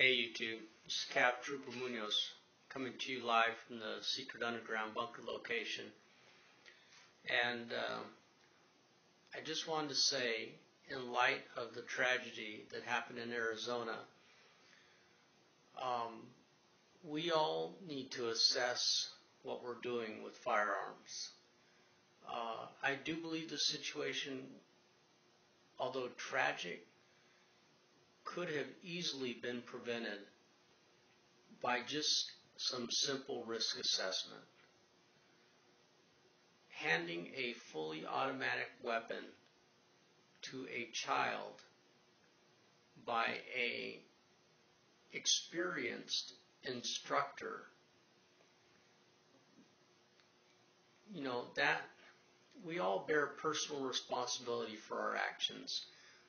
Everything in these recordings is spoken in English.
Hey YouTube, is Cap Trooper Munoz coming to you live from the secret underground bunker location. And um, I just wanted to say, in light of the tragedy that happened in Arizona, um, we all need to assess what we're doing with firearms. Uh, I do believe the situation, although tragic, could have easily been prevented by just some simple risk assessment. Handing a fully automatic weapon to a child by a experienced instructor you know that we all bear personal responsibility for our actions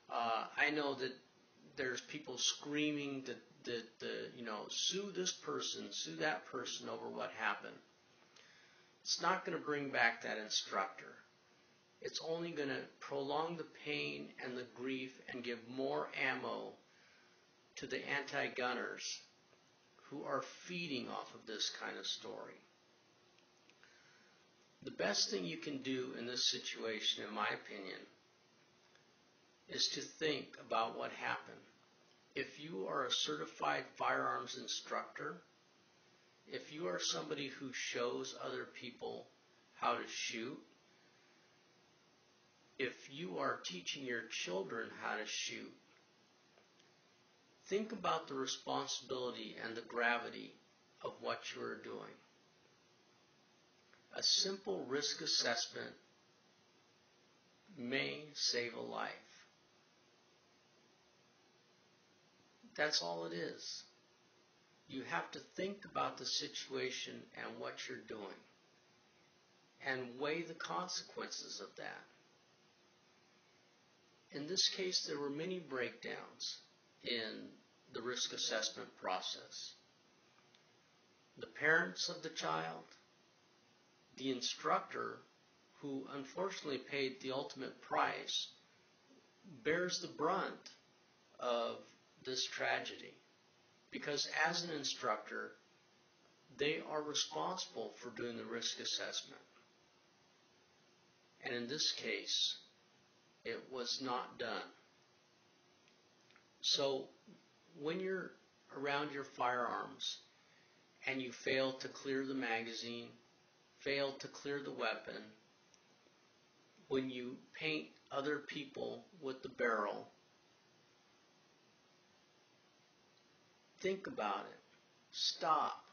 uh, I know that there's people screaming that, you know, sue this person, sue that person over what happened. It's not going to bring back that instructor. It's only going to prolong the pain and the grief and give more ammo to the anti-gunners who are feeding off of this kind of story. The best thing you can do in this situation, in my opinion, is to think about what happened if you are a certified firearms instructor, if you are somebody who shows other people how to shoot, if you are teaching your children how to shoot, think about the responsibility and the gravity of what you are doing. A simple risk assessment may save a life. That's all it is. You have to think about the situation and what you're doing and weigh the consequences of that. In this case, there were many breakdowns in the risk assessment process. The parents of the child, the instructor, who unfortunately paid the ultimate price, bears the brunt of this tragedy because as an instructor, they are responsible for doing the risk assessment. And in this case, it was not done. So when you're around your firearms and you fail to clear the magazine, fail to clear the weapon, when you paint other people with the barrel, Think about it. Stop.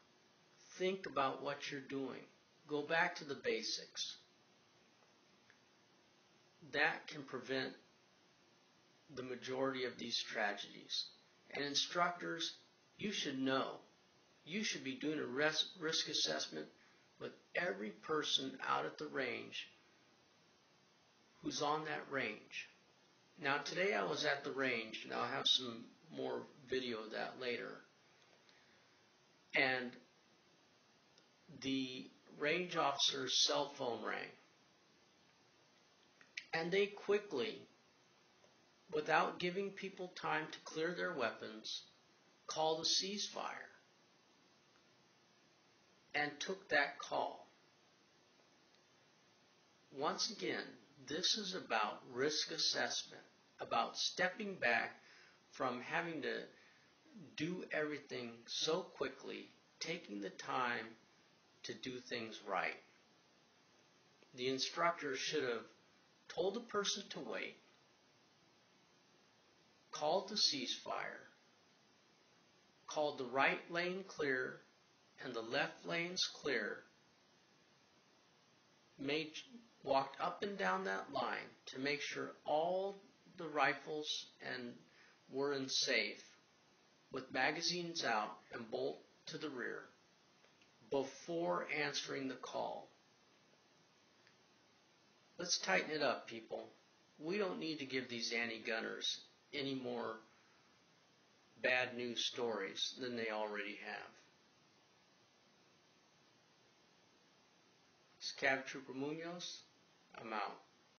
Think about what you're doing. Go back to the basics. That can prevent the majority of these tragedies. And instructors, you should know. You should be doing a risk assessment with every person out at the range who's on that range. Now today I was at the range, and I'll have some more video of that later. And the range officer's cell phone rang. And they quickly, without giving people time to clear their weapons, called a ceasefire and took that call. Once again, this is about risk assessment, about stepping back from having to do everything so quickly, taking the time to do things right. The instructor should have told the person to wait, called the ceasefire, called the right lane clear and the left lanes clear, made, walked up and down that line to make sure all the rifles and were in safe with magazines out and bolt to the rear before answering the call. Let's tighten it up, people. We don't need to give these anti-gunners any more bad news stories than they already have. It's Cab Trooper Munoz. I'm out.